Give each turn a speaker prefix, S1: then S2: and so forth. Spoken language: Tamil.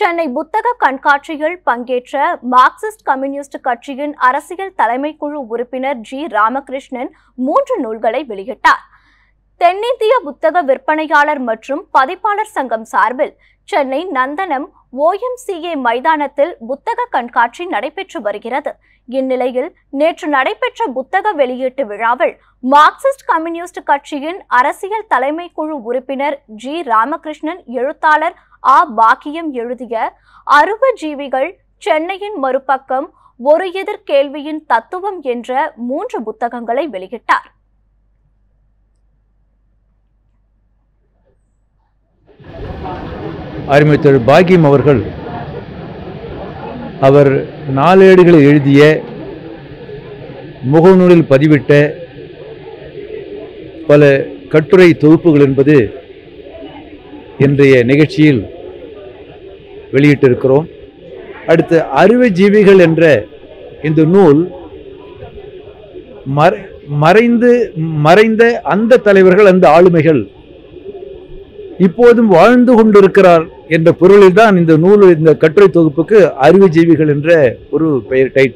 S1: சென்னை புத்தக கண்காட்சியில் பங்கேற்ற மார்க்சிஸ்ட் கம்யூனிஸ்ட் கட்சியின் அரசியல் தலைமை குழு உறுப்பினர் ஜி ராமகிருஷ்ணன் மூன்று நூல்களை வெளியிட்டார் தென்னிந்திய புத்தக விற்பனையாளர் மற்றும் பதிப்பாளர் சங்கம் சார்பில் சென்னை நந்தனம் ஓஎம்சிஏ மைதானத்தில் புத்தக கண்காட்சி நடைபெற்று வருகிறது இந்நிலையில் நேற்று நடைபெற்ற புத்தக வெளியீட்டு விழாவில் மார்க்சிஸ்ட் கம்யூனிஸ்ட் கட்சியின் அரசியல் தலைமை குழு உறுப்பினர் ஜி ராமகிருஷ்ணன் எழுத்தாளர் ஆ பாக்கியம் எழுதிய அருவ ஜீவிகள் சென்னையின் மறுபக்கம் ஒரு எதிர் கேள்வியின் தத்துவம் என்ற மூன்று புத்தகங்களை வெளியிட்டார்
S2: அருமை திரு பாக்கியம் அவர்கள் அவர் நாளேடுகளை எழுதிய முகநூலில் பதிவிட்ட பல கட்டுரை தொகுப்புகள் என்பது இன்றைய நிகழ்ச்சியில் வெளியிட்டிருக்கிறோம் அடுத்து அறுவை ஜீவிகள் என்ற இந்த நூல் மறைந்து மறைந்த அந்த தலைவர்கள் அந்த ஆளுமைகள் இப்போதும் வாழ்ந்து கொண்டிருக்கிறார் என்ற பொருளில் தான் இந்த நூல் இந்த கட்டுரை தொகுப்புக்கு அறிவு ஜீவிகள் என்ற ஒரு பெயர் டைட்டில்